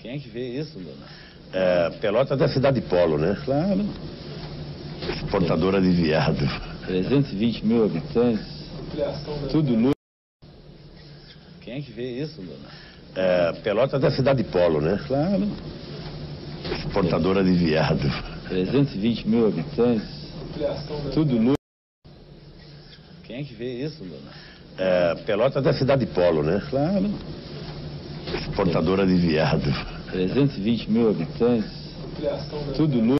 Quem é que vê isso, Luna? É, Pelotas é cidade polo, né? Claro. Exportadora de viado. 320 mil habitantes. Tudo nu. Quem é que vê isso, Luna? É, Pelotas é cidade polo, né? Claro. Exportadora de viado. 320 mil habitantes. Tudo nu. Quem é que vê isso, Luna? É, Pelotas é cidade polo, né? Claro. Exportadora de viado. 320 mil habitantes. Tudo nu.